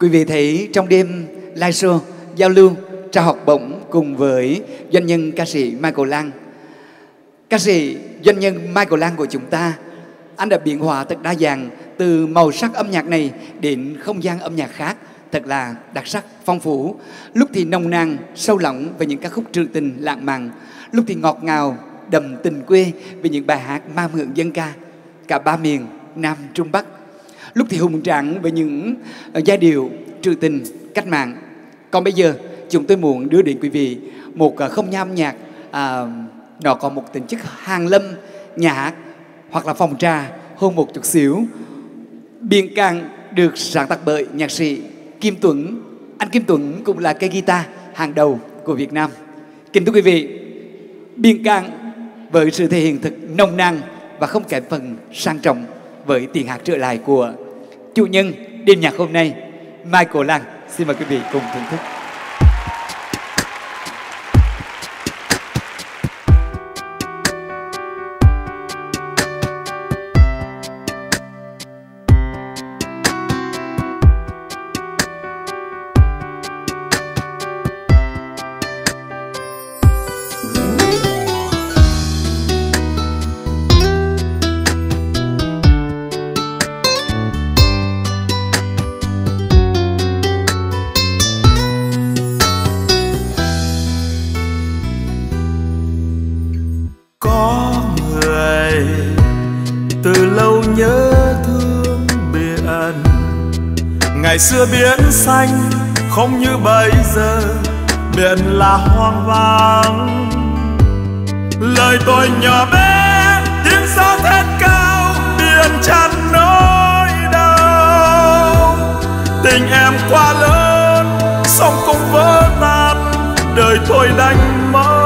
Quý vị thấy trong đêm live show giao lưu trao học bổng cùng với doanh nhân ca sĩ Michael Lang. Ca sĩ doanh nhân Michael Lang của chúng ta, anh đã biến hóa thật đa dạng từ màu sắc âm nhạc này đến không gian âm nhạc khác thật là đặc sắc, phong phú. Lúc thì nồng nàn, sâu lắng về những ca khúc trữ tình, lãng mạn. Lúc thì ngọt ngào, đầm tình quê về những bài hát ma mượn dân ca. Cả ba miền, Nam, Trung, Bắc. Lúc thì hùng tráng với những ờ, giai điệu trữ tình, cách mạng. Còn bây giờ, chúng tôi muốn đưa đến quý vị một ờ, không nham nhạc à, nó có một tính chất hàng lâm, nhà hát hoặc là phòng trà hơn một chút xíu. biên càng được sáng tác bởi nhạc sĩ Kim Tuấn. Anh Kim Tuấn cũng là cây guitar hàng đầu của Việt Nam. Kính thưa quý vị, biên cang với sự thể hiện thực nồng nàn và không kém phần sang trọng với tiếng hát trở lại của chủ nhân, đêm nhạc hôm nay, Michael Lang. Xin mời quý vị cùng thưởng thức. Có người từ lâu nhớ thương biển ngày xưa biển xanh không như bây giờ, biển là hoang vắng. Lời tôi nhỏ bé, tiếng gió thét cao, biển chăn nỗi đau tình em quá lớn sông cũng vỡ tan đời tôi đành mất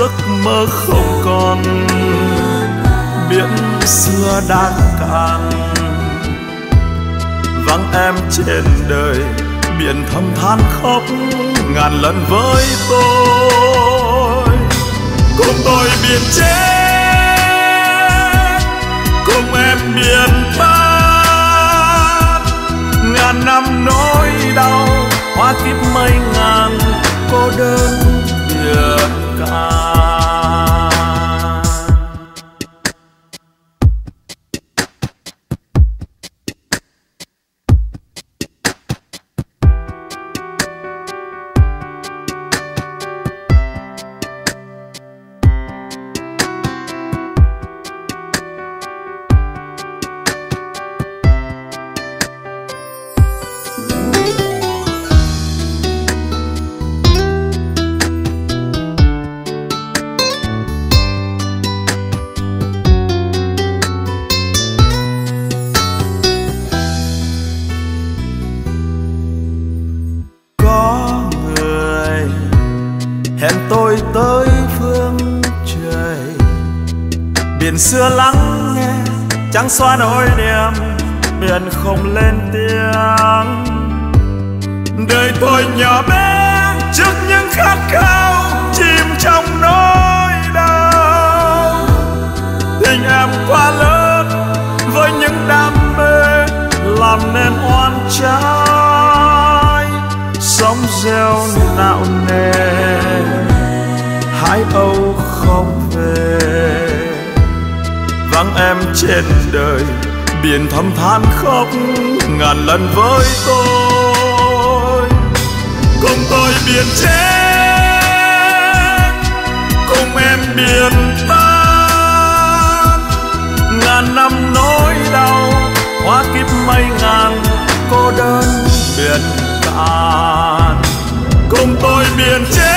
giấc mơ không còn. Biển xưa đã cạn vắng em trên đời, biển thầm than khóc, ngàn lần với tôi. Cùng tôi biển chết, cùng em biển tan. Ngàn năm nỗi đau, hoa kiếp mây ngàn cô đơn biển cả. Tới phương trời. Biển xưa lắng nghe chẳng xóa nỗi niềm, biển không lên tiếng. Đời tôi nhỏ bé, trước những khát khao, chìm trong nỗi đau. Tình em quá lớn, với những đam mê, làm nên oan trái. Sống gieo nạo nề trên đời. Biển thầm than khóc ngàn lần với tôi. Cùng tôi biển chết cùng em biển tan. Ngàn năm nỗi đau hóa kiếp mây ngàn, cô đơn biển cạn. Cùng tôi biển chết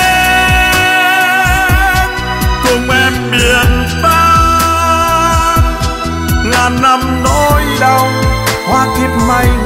ngàn năm